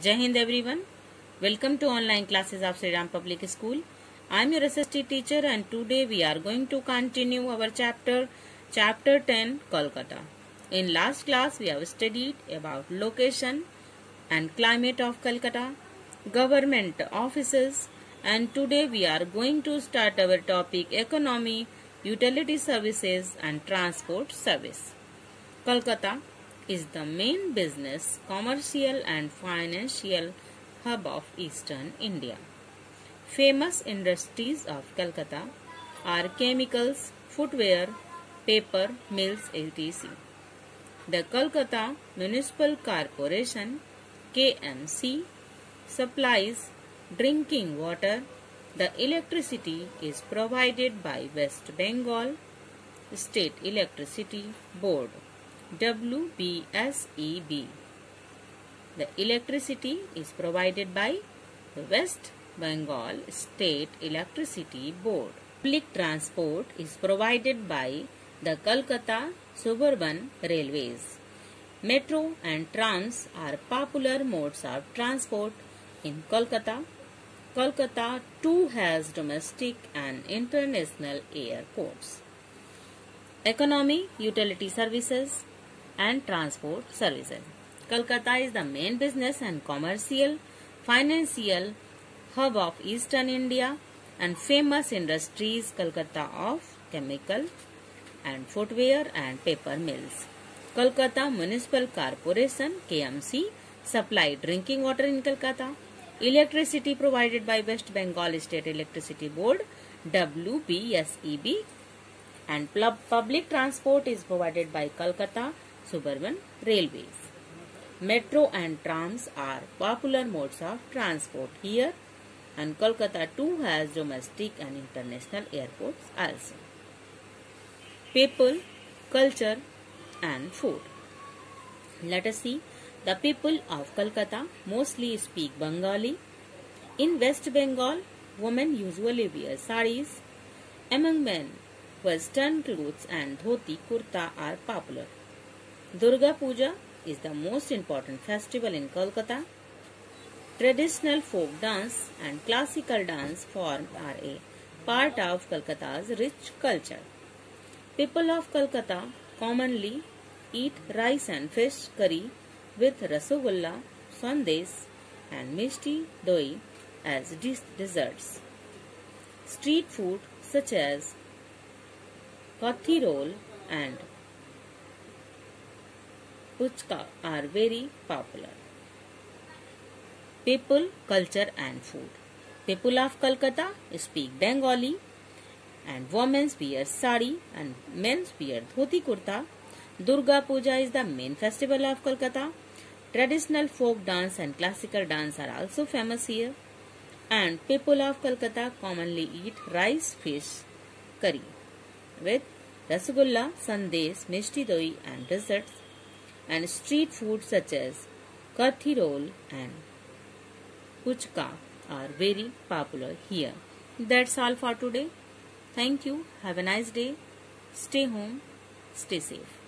Jai everyone. Welcome to online classes of Sri Ram Public School. I am your SST teacher and today we are going to continue our chapter chapter 10 Kolkata. In last class we have studied about location and climate of Kolkata, government offices and today we are going to start our topic economy, utility services and transport service. Kolkata is the main business, commercial and financial hub of eastern India. Famous industries of Calcutta are chemicals, footwear, paper, mills, etc. The Kolkata Municipal Corporation KMC supplies drinking water. The electricity is provided by West Bengal State Electricity Board. WBSEB. The electricity is provided by the West Bengal State Electricity Board. Public transport is provided by the Kolkata Suburban Railways. Metro and trams are popular modes of transport in Kolkata. Kolkata too has domestic and international airports. Economy, utility services, and transport services. Kolkata is the main business and commercial, financial hub of eastern India and famous industries Kolkata of chemical and footwear and paper mills. Kolkata Municipal Corporation KMC supply drinking water in Kolkata. Electricity provided by West Bengal State Electricity Board WBSEB and public transport is provided by Kolkata suburban railways. Metro and trams are popular modes of transport here and Kolkata too has domestic and international airports also. People, culture and food. Let us see the people of Kolkata mostly speak Bengali. In West Bengal, women usually wear saris. Among men, western clothes and dhoti kurta are popular. Durga Puja is the most important festival in Kolkata. Traditional folk dance and classical dance form are a part of Kolkata's rich culture. People of Kolkata commonly eat rice and fish curry with rasagulla, sandesh and mishti doi as desserts. Street food such as kathi roll and puchka are very popular. People, culture and food. People of Calcutta speak Bengali and women wear sari and men wear dhoti kurta. Durga Puja is the main festival of Kolkata. Traditional folk dance and classical dance are also famous here. And people of Kolkata commonly eat rice, fish, curry with rasgulla, sandesh, mishti doi and desserts and street food such as kathi roll and puchka are very popular here. That's all for today. Thank you. Have a nice day. Stay home. Stay safe.